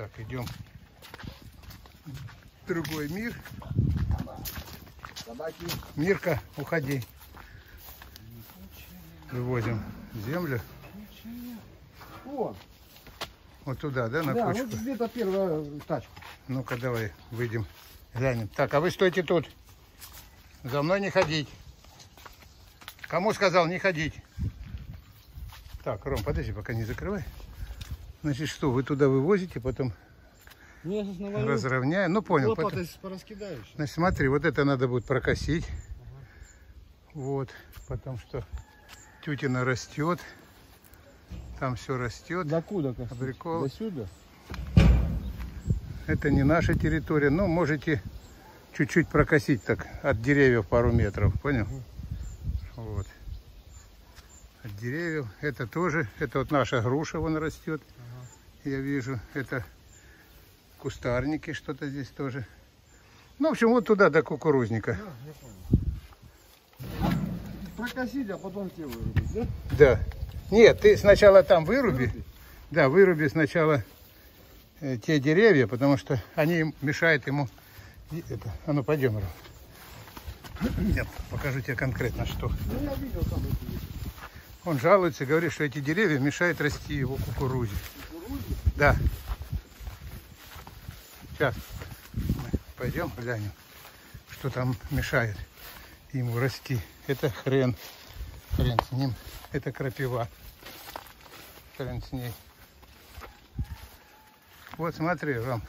Так, идем в другой мир. Мирка, уходи. Вывозим землю. О, Вот туда, да, на да, кучку? вот где-то первая тачка. Ну-ка, давай, выйдем, глянем. Так, а вы стойте тут. За мной не ходить. Кому сказал не ходить? Так, Ром, подожди, пока не закрывай. Значит, что, вы туда вывозите, потом Ну, я навалю. разровняем. Ну, понял. потом- Лопатой пораскидаешь. Значит, смотри, вот это надо будет прокосить. Вот, потому что тютина растет. Там все растет. Докуда как? Абрикос. До сюда? Это не наша территория, но можете чуть-чуть прокосить так от деревьев пару метров, понял? Вот. От деревьев. Это тоже, это вот наша груша вон растет. Я вижу, это кустарники, что-то здесь тоже. Ну, в общем, вот туда до кукурузника. Прокосить, а потом те вырубить, да? Да. Нет, ты сначала там выруби. Да, выруби сначала э, те деревья, потому что они мешают ему. И Это, а ну пойдем, Ром. Я покажу тебе конкретно что. Ну, я видел там эти Он жалуется, говорит, что эти деревья мешают расти его кукурузе. Да. Сейчас мы пойдем глянем, что там мешает ему расти. Это хрен. Хрен с ним. Это крапива. Хрен с ней. Вот смотри, Ром.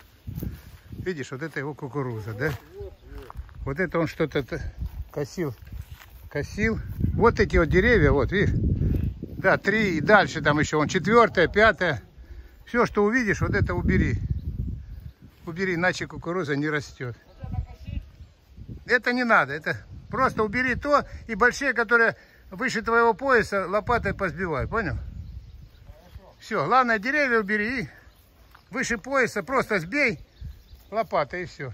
Видишь, вот это его кукуруза, да? Вот это он что-то косил. Косил. Вот эти вот деревья, вот, видишь? Да, три и дальше там еще он четвертое, пятое. Все, что увидишь, вот это убери. Убери, иначе кукуруза не растет. Это не надо, это просто убери то и большие, которые выше твоего пояса, лопатой позбивай, понял? Все, главное деревья убери и выше пояса просто сбей лопатой и все.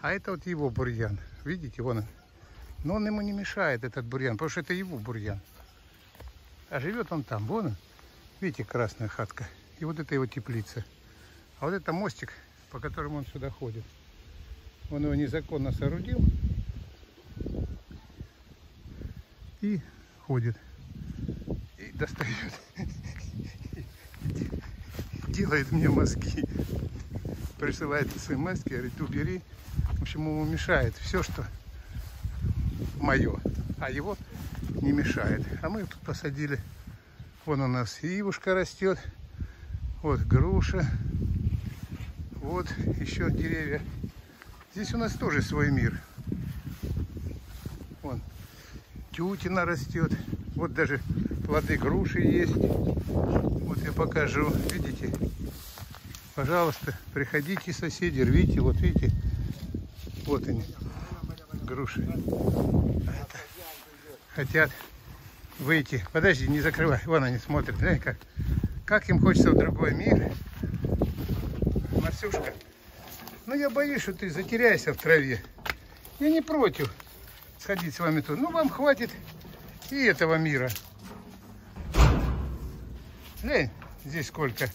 А это вот его бурьян. Видите, вон он. Но он ему не мешает, этот бурьян, потому что это его бурьян. А живет он там, вон он. Видите, красная хатка. И вот это его теплица. А вот это мостик, по которому он сюда ходит. Он его незаконно соорудил. И ходит. И достает. Делает мне мозги. Присылает смс, говорит, убери. В общем, ему мешает все, что мое. А его не мешает. А мы тут посадили. Вон у нас ивушка растет. Вот груша. Вот еще деревья. Здесь у нас тоже свой мир. Вон тютина растет. Вот даже плоды груши есть. Вот я покажу. Видите? Пожалуйста, приходите, соседи, рвите. Вот видите? Вот они, груши. Это хотят выйти. Подожди, не закрывай. Вон они смотрят. Знаете, как, как им хочется в другой мир. Марсюшка, ну я боюсь, что ты затеряешься в траве. Я не против сходить с вами тут. Ну, вам хватит и этого мира. Глянь, здесь сколько.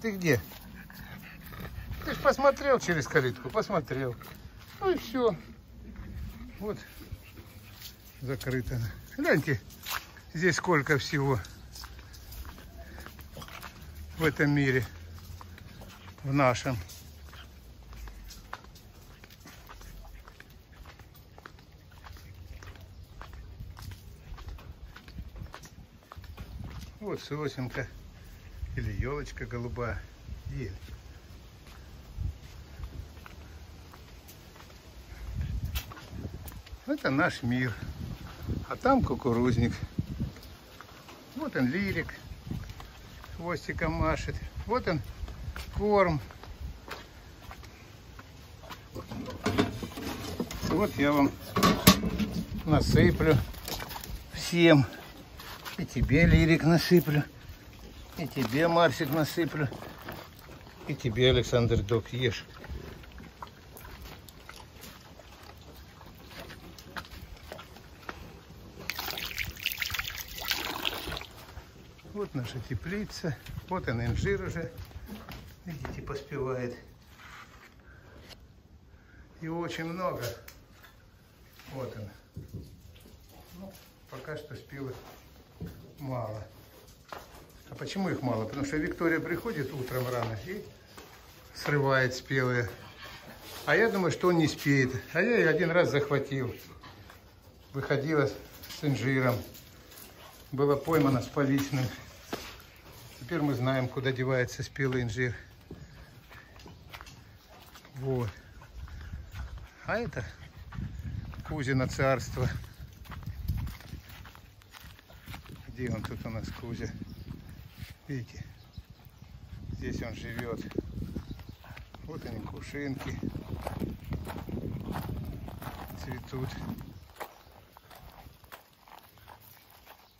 Ты где? Ты ж посмотрел через калитку, посмотрел. Ну и все. Вот закрыто. Гляньте, здесь сколько всего в этом мире, в нашем. Вот сосенка или елочка голубая. Ель. Это наш мир. А там кукурузник. Вот он лирик. Хвостиком машет. Вот он корм. Вот я вам насыплю всем. И тебе, Лирик, насыплю. И тебе, Марсик, насыплю. И тебе, Александр Док, ешь. Вот наша теплица. Вот он инжир уже. Видите? поспевает. И очень много. Вот он. Ну, пока что спилы мало. А почему их мало? Потому что Виктория приходит утром рано и срывает спелые. А я думаю, что он не спеет. А я ее один раз захватил. Выходила с инжиром. Была поймана с поличным. Теперь мы знаем, куда девается спелый инжир. Вот. А это Кузина царство. Где он тут у нас, Кузя? Видите, здесь он живет. Вот они, кувшинки. Цветут.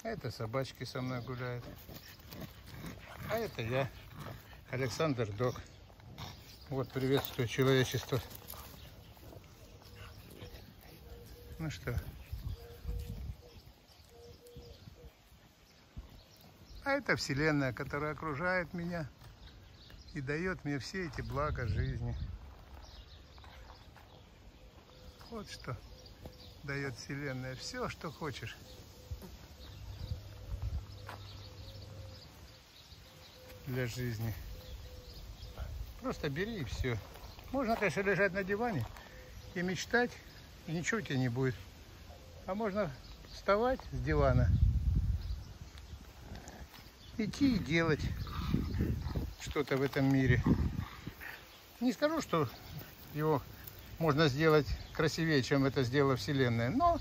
Это собачки со мной гуляют. А это я, Александр Док. Вот, приветствую человечество. Ну что, А это Вселенная, которая окружает меня и дает мне все эти блага жизни. Вот что дает Вселенная. Все, что хочешь. Для жизни. Просто бери и все. Можно, конечно, лежать на диване и мечтать, и ничего у тебя не будет. А можно вставать с дивана идти и делать что-то в этом мире. Не скажу, что его можно сделать красивее, чем это сделала Вселенная, но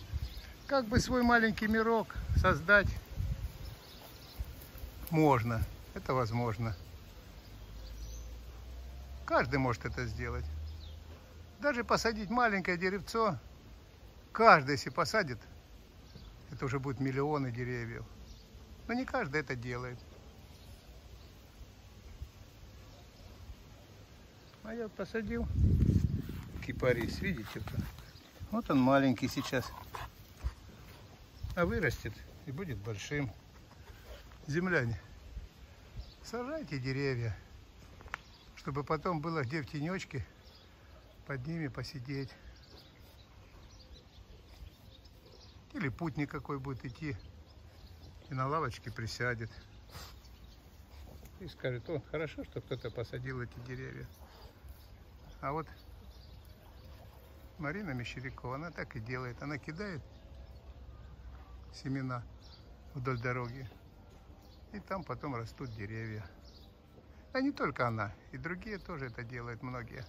как бы свой маленький мирок создать можно. Это возможно. Каждый может это сделать. Даже посадить маленькое деревцо, каждый, если посадит, это уже будет миллионы деревьев. Но не каждый это делает. А я посадил кипарис, видите? Вот он маленький сейчас. А вырастет и будет большим. Земляне, сажайте деревья, чтобы потом было где в тенечке под ними посидеть. Или путник какой будет идти и на лавочке присядет. И скажет, о, хорошо, что кто-то посадил эти деревья. А вот Марина Мещерякова, она так и делает. Она кидает семена вдоль дороги. И там потом растут деревья. А не только она, и другие тоже это делают, многие.